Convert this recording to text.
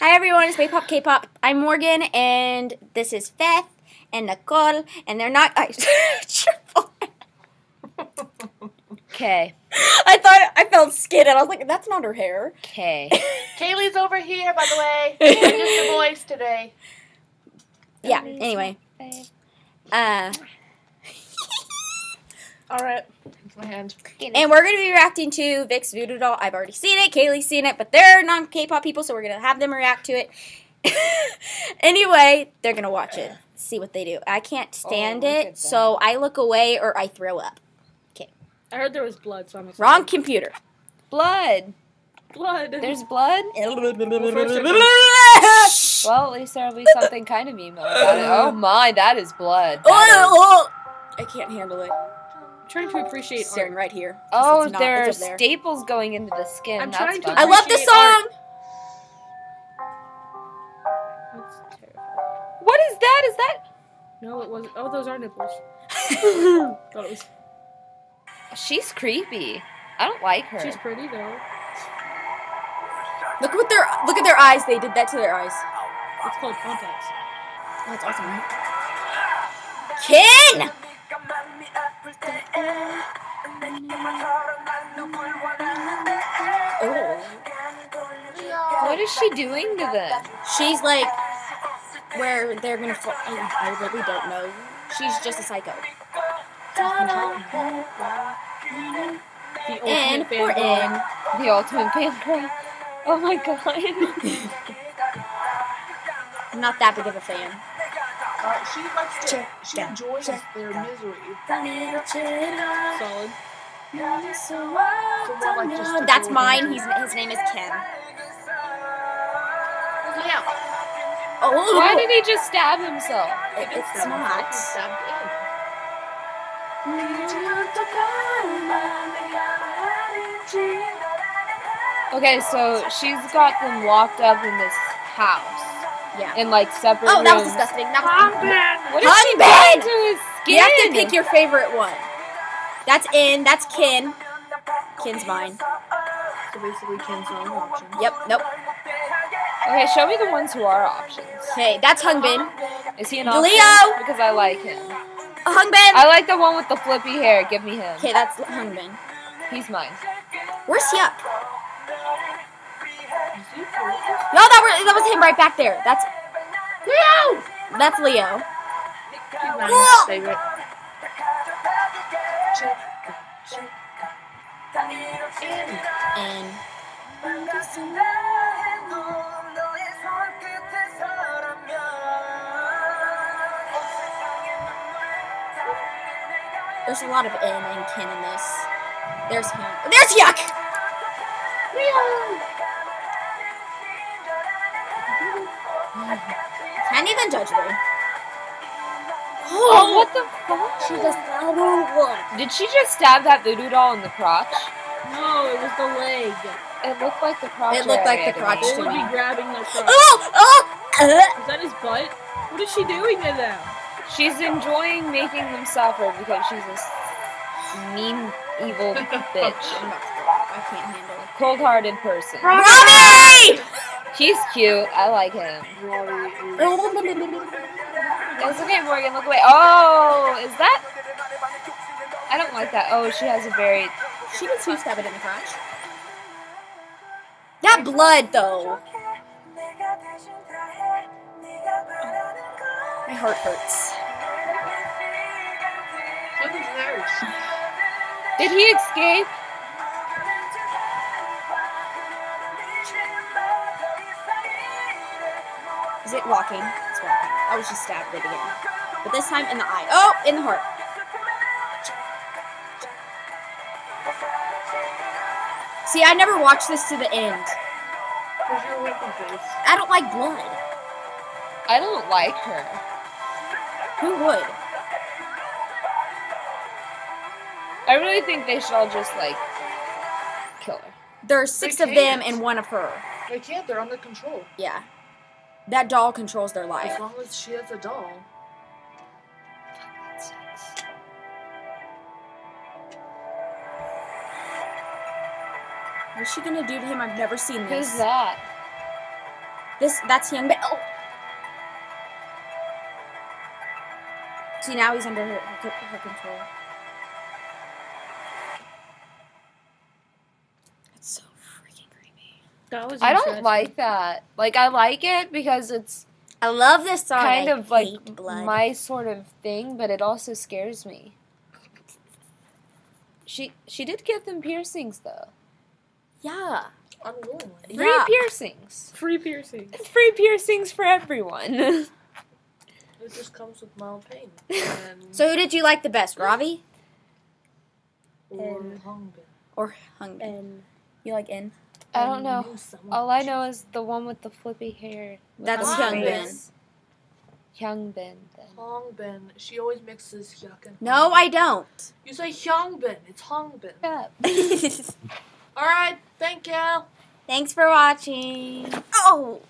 Hi everyone, it's K-pop K-pop. I'm Morgan, and this is Beth and Nicole, and they're not. I, Okay. I thought I felt skin, and I was like, "That's not her hair." Okay. Kaylee's over here, by the way. Just the voice today. Yeah. Anyway, uh, All right. It's my hand. and we're gonna be reacting to VIXX Voodoo Doll. I've already seen it. Kaylee's seen it, but they're non-K-pop people, so we're gonna have them react to it. anyway, they're gonna watch it, see what they do. I can't oh, stand look at it, so I look away or I throw up. Okay. I heard there was blood, so I'm excited. Wrong computer. Blood. blood. There's blood? Well, at least there'll be something kind of emo about it. Oh my, that is blood. That oh, oh, oh, I can't handle it. I'm trying to oh, appreciate Staring art. right here. oh, not- there are there. staples going into the skin. I'm That's trying to fun. I love the song. That's. What is that? Is that? No, it wasn't. Oh, those are nipples. Thought it was. She's creepy. I don't like her. She's pretty though. Look what their look at their eyes. They did that to their eyes. It's called contacts. That's awesome, right? Ken! Oh. what is she doing to them? She's like where they're gonna. Fall. I, I really don't know. She's just a psycho. The And ultimate we're in. The ultimate fan. Oh my god. I'm not that big of a fan. Uh, she likes to, Check she down, enjoys check their misery. Solid. like just to That's go mine. into- He's his name is Ken. Yeah. Oh, Why did he just stab himself? It- it's not. Stabbed in. Okay, so she's got them locked up in this house Yeah. in like separate Oh, that was disgusting. That was. What is she Hunbin! doing to his skin? You have to pick your favorite one. That's in. That's Ken. Ken's mine. So basically, Ken's the only option. Yep. Nope. Okay, show me the ones who are options. Okay, that's Hungbin. Is he an option? Leo! Because I like him. Hungbin. I like the one with the flippy hair. Give me him. Okay, that's Hungbin. He's mine. Where's Hyuk? No, that was that was him right back there. That's Leo. That's Leo. Favorite. And there's a lot of N and Ken in this. There's him. There's Hyuk. Leo. Can't even judge me. Oh, what the fuck? She just oh, Did she just stab that voodoo doll in the crotch? No, it was the leg. It looked like the crotch. It looked like the crotch me. They would be grabbing their crotch. Oh, oh, uh. Is that his butt? What is she doing to them? She's enjoying making them suffer because she's a s- mean, evil bitch. I'm about to go. I can't handle it. Cold-hearted person. Robbie! He's cute. I like him. Look at Morgan. Look away. Oh, is that? I don't like that. Oh, she has a very. she can two stab it in the crotch. That blood, though. My heart hurts. Look at theirs. Did he escape? Is it walking? It's walking. I was just stabbed it again. But this time in the eye. Oh, in the heart. See, I never watched this to the end. Because you're a wimpy face. I don't like blood. I don't like her. Who would? I really think they should all just like kill her. There's six They of them can't. and one of her. They can't, they're under control. Yeah. That doll controls their life. As long as she has a doll. What's she gonna do to him? I've never seen this. Who's that? This that's Young Bin. Oh. See now he's under her, her, her control. It's so freaking creepy. That was I don't like that. Like I like it because it's I love this song. kind I of like blood. my sort of thing, but it also scares me. She she did get them piercings though. yeah. Unwillingly. Free Yeah. piercings. Free piercing. Free piercings for everyone. It just comes with mild pain. And So who did you like the best, Ravi or And- hunger. or Hung? You like In? I don't know. knew All I know is the one with the flippy hair. That's the Hyunbin. face. Hyunbin. Then. Hongbin. She always mixes hyuk and No, Hongbin. I don't. You say Hyungbin. It's Hongbin. Yeah. All right. Thank you. Thanks for watching. Oh.